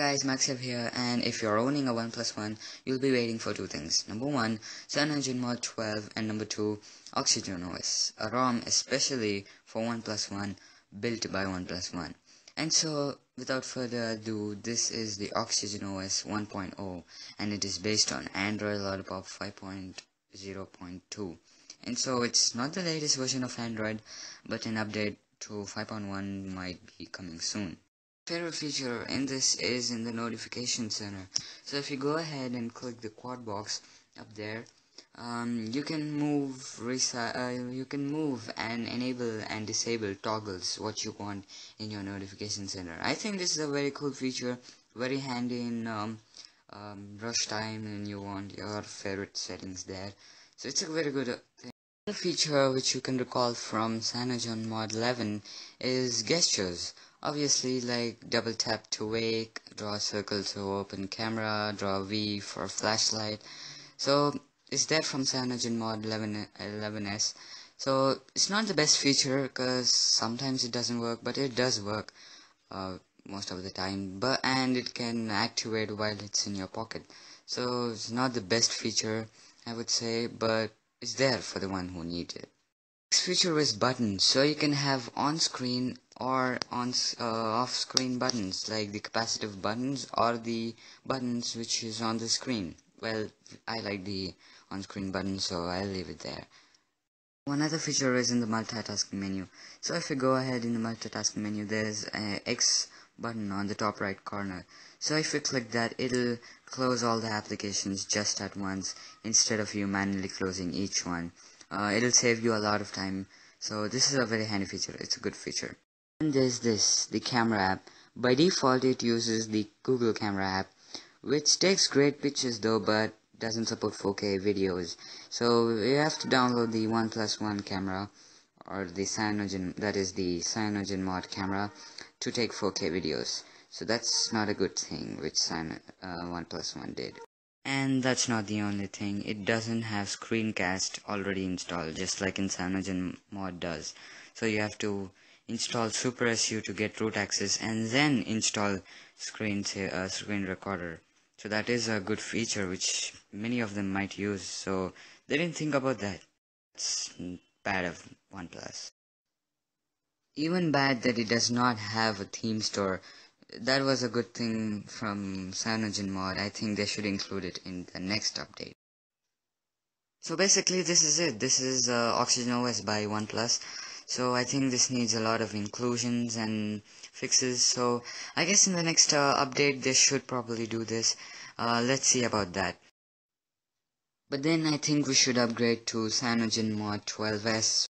guys, MaxxRev here, and if you're owning a OnePlus One, you'll be waiting for two things. Number one, CyanogenMod Mod 12, and number two, Oxygen OS, a ROM especially for OnePlus One, built by OnePlus One. And so, without further ado, this is the Oxygen OS 1.0, and it is based on Android Lollipop 5.0.2. And so, it's not the latest version of Android, but an update to 5.1 might be coming soon favorite feature in this is in the notification center so if you go ahead and click the quad box up there um, you can move uh, you can move and enable and disable toggles what you want in your notification center I think this is a very cool feature very handy in um, um, rush time and you want your favorite settings there so it's a very good uh, thing. The feature which you can recall from Cyanogen Mod 11 is gestures Obviously, like double tap to wake, draw a circle to open camera, draw V for flashlight. So it's there from Cyanogen Mod 11, 11s. So it's not the best feature because sometimes it doesn't work, but it does work uh, most of the time. But and it can activate while it's in your pocket. So it's not the best feature, I would say, but it's there for the one who needs it. Next feature is buttons, so you can have on-screen or on uh, off-screen buttons like the capacitive buttons or the buttons which is on the screen. Well, I like the on-screen button, so I'll leave it there. One other feature is in the multitasking menu. So if you go ahead in the multitasking menu, there's a X button on the top right corner. So if you click that, it'll close all the applications just at once instead of you manually closing each one. Uh, it'll save you a lot of time. So this is a very handy feature. It's a good feature. And there's this the camera app. By default it uses the google camera app which takes great pictures though but doesn't support 4k videos. So you have to download the OnePlus One camera or the cyanogen that is the cyanogen mod camera to take 4k videos so that's not a good thing which Cyan uh, OnePlus One did and that's not the only thing, it doesn't have screencast already installed, just like in Cyanogen mod does. So you have to install Super SU to get root access and then install screen, uh, screen recorder. So that is a good feature which many of them might use, so they didn't think about that. It's bad of OnePlus. Even bad that it does not have a theme store that was a good thing from Cyanogen mod. I think they should include it in the next update. So basically this is it. This is uh, Oxygen OS by OnePlus. So I think this needs a lot of inclusions and fixes. So I guess in the next uh, update they should probably do this. Uh, let's see about that. But then I think we should upgrade to Cyanogen Mod 12S